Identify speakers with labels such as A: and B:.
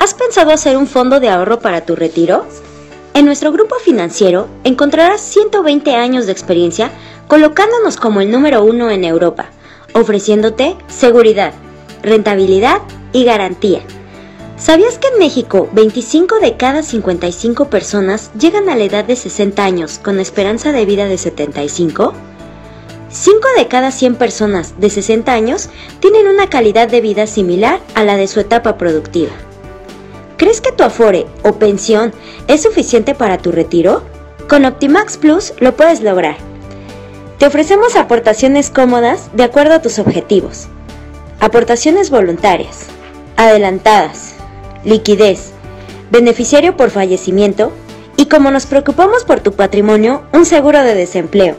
A: ¿Has pensado hacer un fondo de ahorro para tu retiro? En nuestro grupo financiero encontrarás 120 años de experiencia colocándonos como el número uno en Europa, ofreciéndote seguridad, rentabilidad y garantía. ¿Sabías que en México 25 de cada 55 personas llegan a la edad de 60 años con esperanza de vida de 75? 5 de cada 100 personas de 60 años tienen una calidad de vida similar a la de su etapa productiva. ¿Crees que tu afore o pensión es suficiente para tu retiro? Con Optimax Plus lo puedes lograr. Te ofrecemos aportaciones cómodas de acuerdo a tus objetivos. Aportaciones voluntarias, adelantadas, liquidez, beneficiario por fallecimiento y como nos preocupamos por tu patrimonio, un seguro de desempleo.